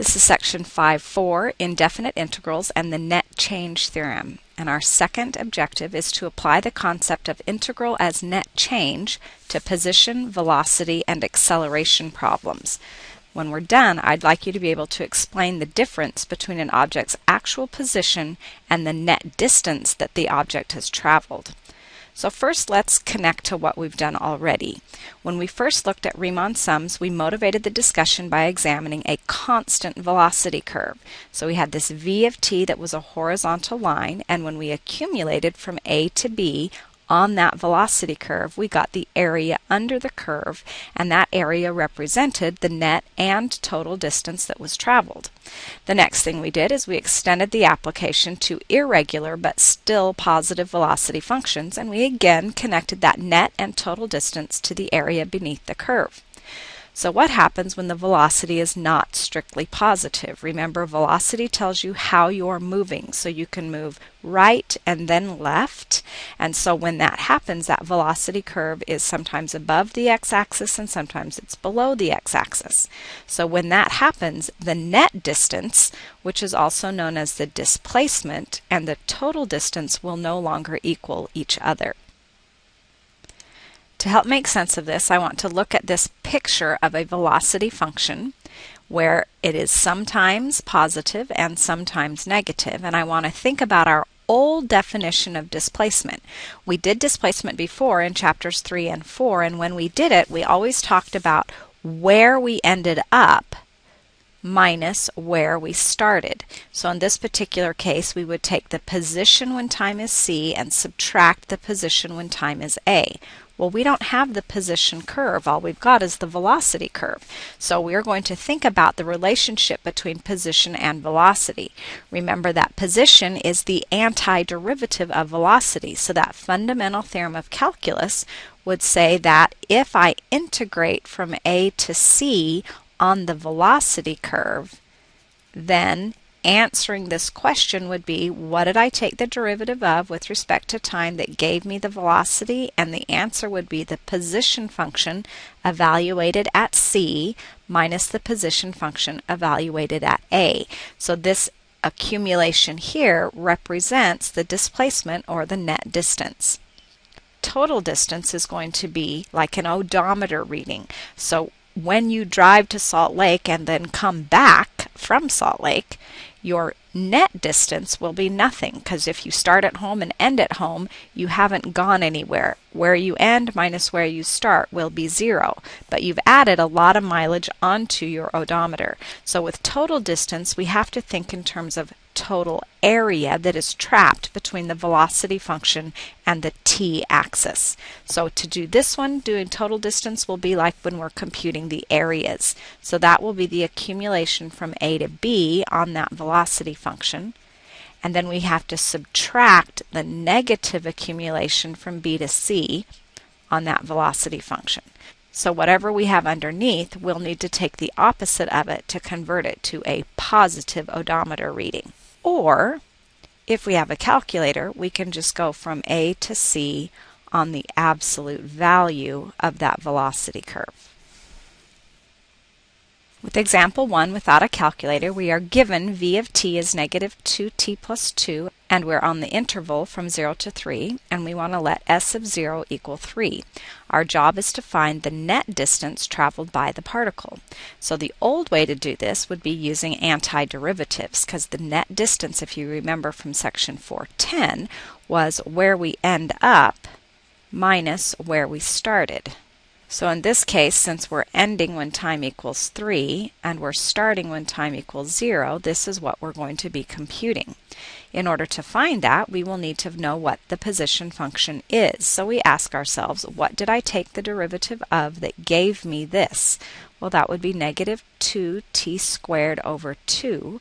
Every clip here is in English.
This is section 5.4, indefinite integrals and the net change theorem. And our second objective is to apply the concept of integral as net change to position, velocity, and acceleration problems. When we're done, I'd like you to be able to explain the difference between an object's actual position and the net distance that the object has traveled. So first let's connect to what we've done already. When we first looked at Riemann sums, we motivated the discussion by examining a constant velocity curve. So we had this v of t that was a horizontal line, and when we accumulated from a to b, on that velocity curve, we got the area under the curve, and that area represented the net and total distance that was traveled. The next thing we did is we extended the application to irregular but still positive velocity functions, and we again connected that net and total distance to the area beneath the curve. So what happens when the velocity is not strictly positive? Remember, velocity tells you how you're moving. So you can move right and then left. And so when that happens, that velocity curve is sometimes above the x-axis and sometimes it's below the x-axis. So when that happens, the net distance, which is also known as the displacement, and the total distance will no longer equal each other. To help make sense of this, I want to look at this picture of a velocity function where it is sometimes positive and sometimes negative, and I want to think about our old definition of displacement. We did displacement before in chapters 3 and 4, and when we did it, we always talked about where we ended up minus where we started. So in this particular case, we would take the position when time is c and subtract the position when time is a. Well, we don't have the position curve. All we've got is the velocity curve. So we're going to think about the relationship between position and velocity. Remember that position is the antiderivative of velocity. So that fundamental theorem of calculus would say that if I integrate from A to C on the velocity curve, then answering this question would be what did I take the derivative of with respect to time that gave me the velocity? And the answer would be the position function evaluated at c minus the position function evaluated at a. So this accumulation here represents the displacement or the net distance. Total distance is going to be like an odometer reading. So when you drive to Salt Lake and then come back from Salt Lake, your net distance will be nothing because if you start at home and end at home, you haven't gone anywhere. Where you end minus where you start will be zero, but you've added a lot of mileage onto your odometer. So with total distance, we have to think in terms of total area that is trapped between the velocity function and the t-axis. So to do this one, doing total distance will be like when we're computing the areas. So that will be the accumulation from a to b on that velocity function. And then we have to subtract the negative accumulation from b to c on that velocity function. So whatever we have underneath, we'll need to take the opposite of it to convert it to a positive odometer reading. Or if we have a calculator, we can just go from A to C on the absolute value of that velocity curve. With example 1 without a calculator, we are given v of t is negative 2t plus 2 and we're on the interval from 0 to 3 and we want to let s of 0 equal 3. Our job is to find the net distance traveled by the particle. So the old way to do this would be using antiderivatives because the net distance, if you remember from section 410, was where we end up minus where we started. So in this case, since we're ending when time equals 3 and we're starting when time equals 0, this is what we're going to be computing. In order to find that, we will need to know what the position function is. So we ask ourselves, what did I take the derivative of that gave me this? Well, that would be negative 2t squared over 2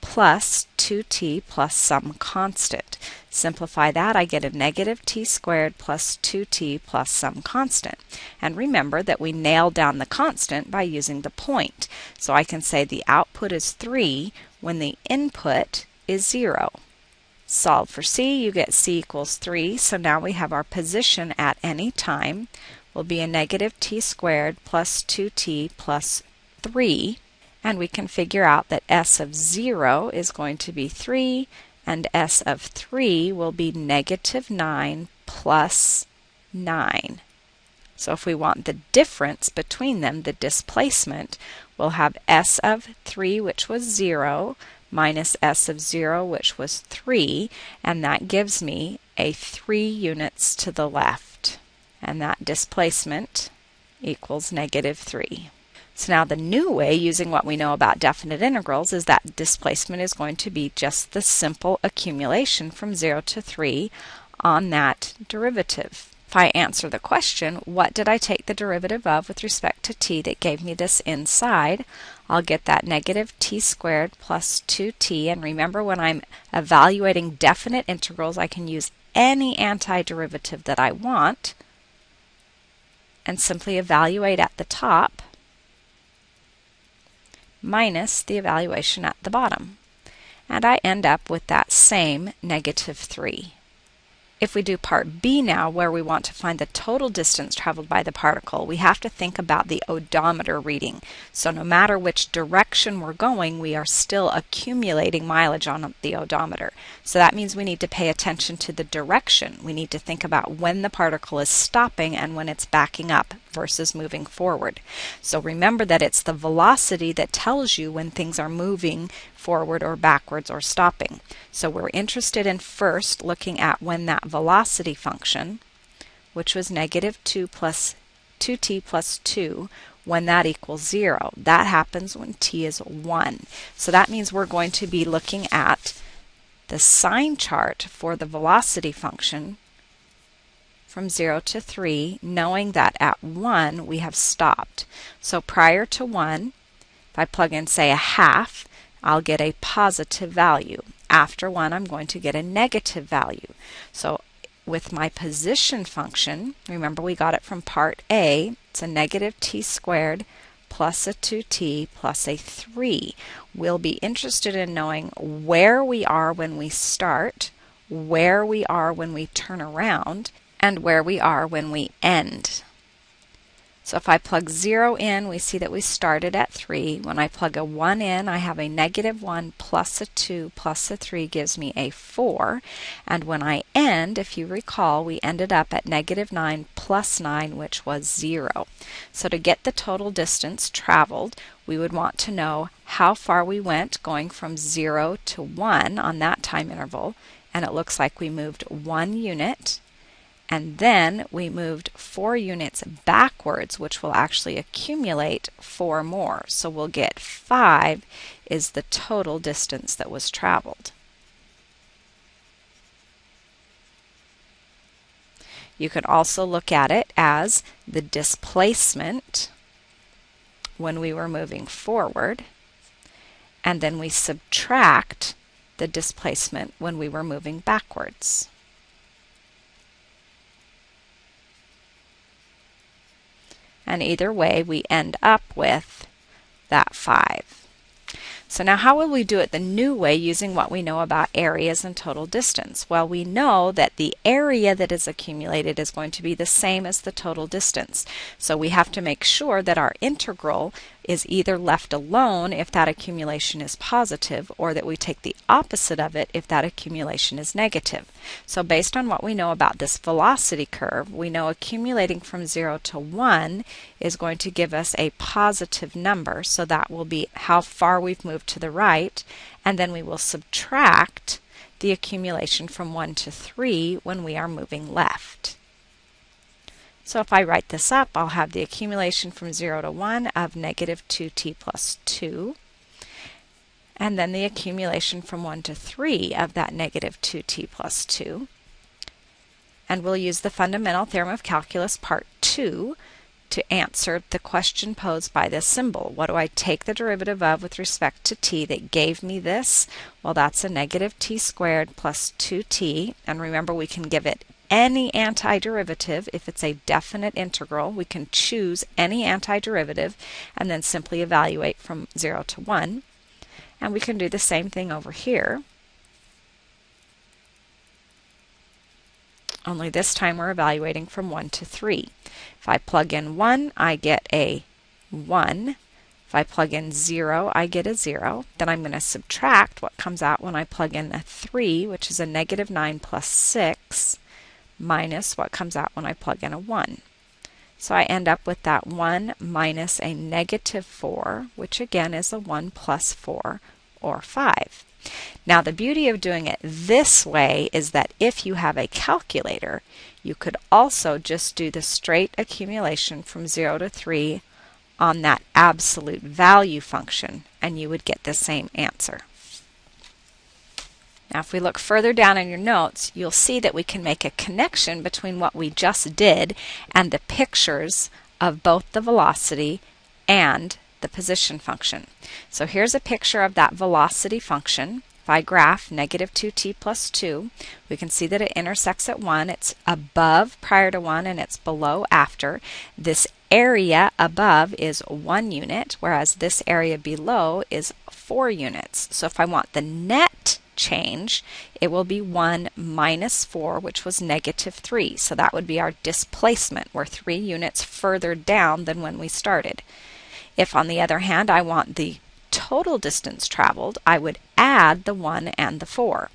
plus 2t plus some constant. Simplify that, I get a negative t squared plus 2t plus some constant. And remember that we nail down the constant by using the point. So I can say the output is 3 when the input is 0. Solve for c, you get c equals 3. So now we have our position at any time will be a negative t squared plus 2t plus 3 And we can figure out that s of 0 is going to be 3, and s of 3 will be negative 9 plus 9. So if we want the difference between them, the displacement, we'll have s of 3, which was 0, minus s of 0, which was 3, and that gives me a 3 units to the left. And that displacement equals negative 3. So now the new way, using what we know about definite integrals, is that displacement is going to be just the simple accumulation from 0 to 3 on that derivative. If I answer the question, what did I take the derivative of with respect to t that gave me this inside, I'll get that negative t squared plus 2t. And remember, when I'm evaluating definite integrals, I can use any antiderivative that I want and simply evaluate at the top minus the evaluation at the bottom. And I end up with that same negative 3. If we do part B now, where we want to find the total distance traveled by the particle, we have to think about the odometer reading. So no matter which direction we're going, we are still accumulating mileage on the odometer. So that means we need to pay attention to the direction. We need to think about when the particle is stopping and when it's backing up versus moving forward. So remember that it's the velocity that tells you when things are moving forward or backwards or stopping. So we're interested in first looking at when that velocity function, which was negative 2 plus 2t plus 2, when that equals 0. That happens when t is 1. So that means we're going to be looking at the sign chart for the velocity function from 0 to 3, knowing that at 1 we have stopped. So prior to 1, if I plug in, say, a half, I'll get a positive value. After 1, I'm going to get a negative value. So with my position function, remember we got it from part A, it's a negative t squared plus a 2t plus a 3. We'll be interested in knowing where we are when we start, where we are when we turn around, and where we are when we end. So if I plug 0 in, we see that we started at 3. When I plug a 1 in, I have a negative 1 plus a 2 plus a 3 gives me a 4. And when I end, if you recall, we ended up at negative 9 plus 9, which was 0. So to get the total distance traveled, we would want to know how far we went going from 0 to 1 on that time interval. And it looks like we moved 1 unit and then we moved four units backwards, which will actually accumulate four more. So we'll get five is the total distance that was traveled. You could also look at it as the displacement when we were moving forward, and then we subtract the displacement when we were moving backwards. And either way we end up with that 5. So now how will we do it the new way using what we know about areas and total distance? Well, we know that the area that is accumulated is going to be the same as the total distance. So we have to make sure that our integral is either left alone if that accumulation is positive or that we take the opposite of it if that accumulation is negative. So based on what we know about this velocity curve, we know accumulating from 0 to 1 is going to give us a positive number. So that will be how far we've moved to the right. And then we will subtract the accumulation from 1 to 3 when we are moving left. So if I write this up, I'll have the accumulation from 0 to 1 of negative 2t plus 2, and then the accumulation from 1 to 3 of that negative 2t plus 2. And we'll use the fundamental theorem of calculus part 2 to answer the question posed by this symbol. What do I take the derivative of with respect to t that gave me this? Well, that's a negative t squared plus 2t. And remember, we can give it any antiderivative. If it's a definite integral, we can choose any antiderivative and then simply evaluate from 0 to 1. And we can do the same thing over here. Only this time we're evaluating from 1 to 3. If I plug in 1, I get a 1. If I plug in 0, I get a 0. Then I'm going to subtract what comes out when I plug in a 3, which is a negative 9 plus 6, minus what comes out when I plug in a 1. So I end up with that 1 minus a negative 4, which again is a 1 plus 4, or 5. Now the beauty of doing it this way is that if you have a calculator, you could also just do the straight accumulation from 0 to 3 on that absolute value function and you would get the same answer. Now if we look further down in your notes, you'll see that we can make a connection between what we just did and the pictures of both the velocity and the position function. So here's a picture of that velocity function. If I graph negative 2t plus 2, we can see that it intersects at 1. It's above prior to 1 and it's below after. This area above is 1 unit, whereas this area below is 4 units. So if I want the net change, it will be 1 minus 4, which was negative 3. So that would be our displacement. We're 3 units further down than when we started. If, on the other hand, I want the total distance traveled, I would add the 1 and the 4.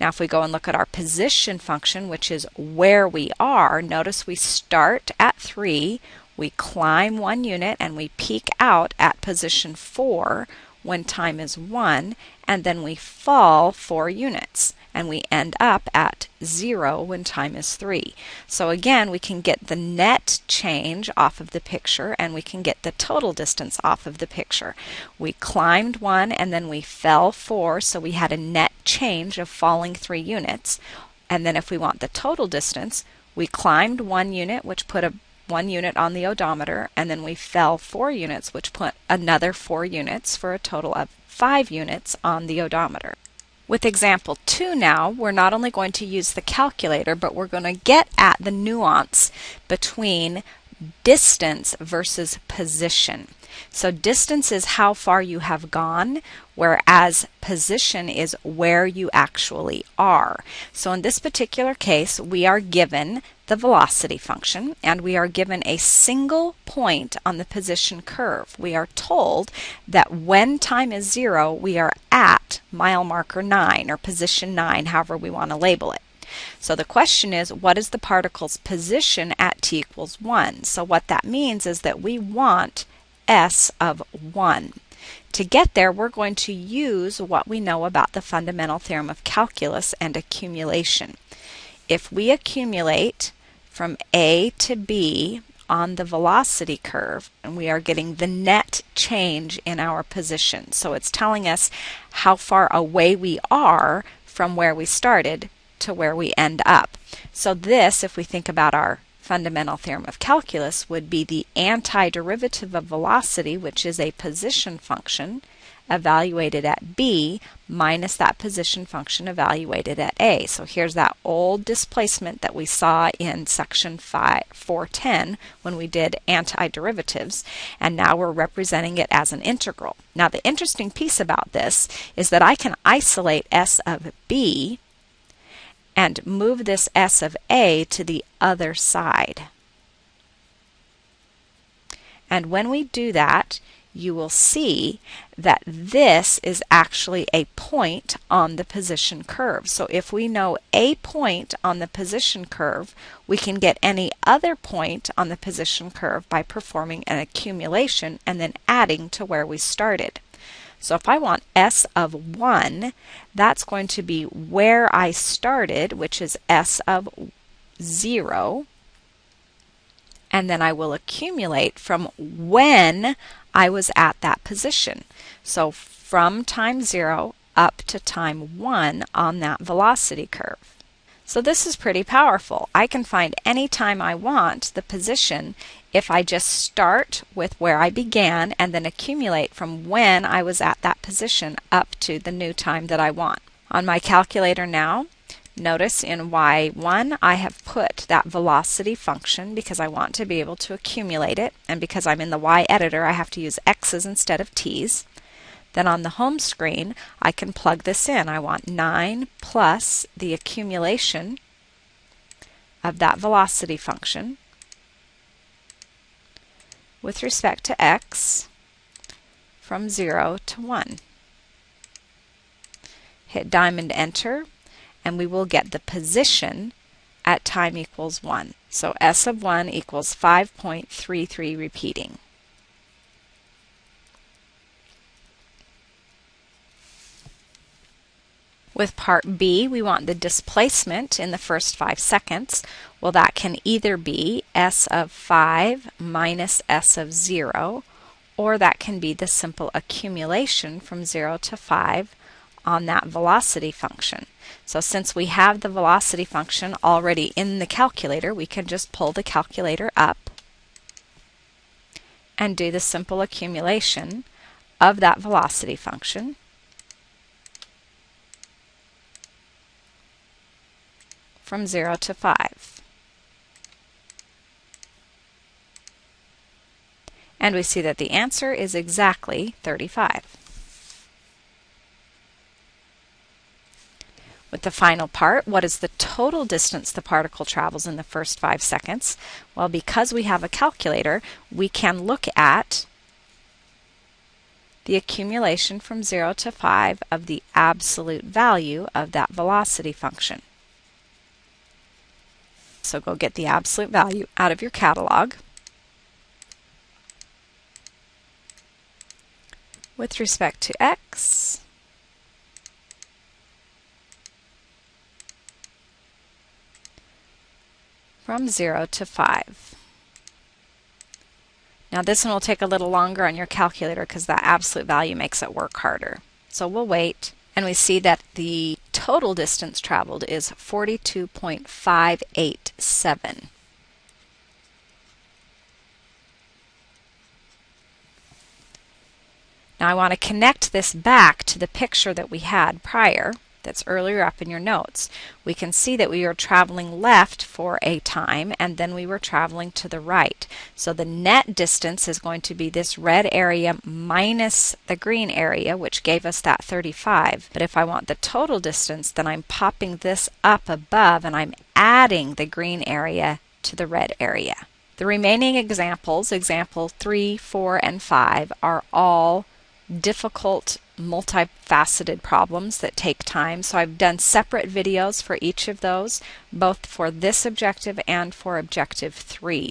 Now, if we go and look at our position function, which is where we are, notice we start at 3, we climb one unit, and we peak out at position 4 when time is 1, and then we fall 4 units and we end up at 0 when time is 3. So again, we can get the net change off of the picture and we can get the total distance off of the picture. We climbed 1 and then we fell 4, so we had a net change of falling 3 units. And then if we want the total distance, we climbed 1 unit, which put a one unit on the odometer, and then we fell four units, which put another four units for a total of five units on the odometer. With example 2 now, we're not only going to use the calculator, but we're going to get at the nuance between distance versus position. So distance is how far you have gone, whereas position is where you actually are. So in this particular case, we are given the velocity function and we are given a single point on the position curve. We are told that when time is zero, we are at mile marker 9 or position 9, however we want to label it. So the question is, what is the particle's position at t equals 1? So what that means is that we want s of 1. To get there, we're going to use what we know about the fundamental theorem of calculus and accumulation. If we accumulate from A to B on the velocity curve, and we are getting the net change in our position. So it's telling us how far away we are from where we started to where we end up. So this, if we think about our fundamental theorem of calculus, would be the antiderivative of velocity, which is a position function, evaluated at B minus that position function evaluated at A. So here's that old displacement that we saw in section 5, 410 when we did antiderivatives, and now we're representing it as an integral. Now the interesting piece about this is that I can isolate S of B and move this S of A to the other side. And when we do that, you will see that this is actually a point on the position curve. So if we know a point on the position curve, we can get any other point on the position curve by performing an accumulation and then adding to where we started. So if I want S of 1, that's going to be where I started, which is S of 0. And then I will accumulate from when I was at that position. So from time 0 up to time 1 on that velocity curve. So this is pretty powerful. I can find any time I want the position if I just start with where I began and then accumulate from when I was at that position up to the new time that I want. On my calculator now, Notice in y1 I have put that velocity function because I want to be able to accumulate it and because I'm in the y editor I have to use x's instead of t's. Then on the home screen I can plug this in. I want 9 plus the accumulation of that velocity function with respect to x from 0 to 1. Hit diamond enter and we will get the position at time equals 1. So S of 1 equals 5.33 repeating. With part B, we want the displacement in the first 5 seconds. Well, that can either be S of 5 minus S of 0, or that can be the simple accumulation from 0 to 5 on that velocity function. So since we have the velocity function already in the calculator, we can just pull the calculator up and do the simple accumulation of that velocity function. From 0 to 5. And we see that the answer is exactly 35. With the final part, what is the total distance the particle travels in the first 5 seconds? Well, because we have a calculator, we can look at the accumulation from 0 to 5 of the absolute value of that velocity function. So go get the absolute value out of your catalog. With respect to x, from 0 to 5. Now this one will take a little longer on your calculator because that absolute value makes it work harder. So we'll wait and we see that the total distance traveled is 42.587. Now I want to connect this back to the picture that we had prior that's earlier up in your notes, we can see that we were traveling left for a time and then we were traveling to the right. So the net distance is going to be this red area minus the green area, which gave us that 35. But if I want the total distance, then I'm popping this up above and I'm adding the green area to the red area. The remaining examples, example 3, 4, and 5, are all difficult multifaceted problems that take time. So I've done separate videos for each of those, both for this objective and for objective 3.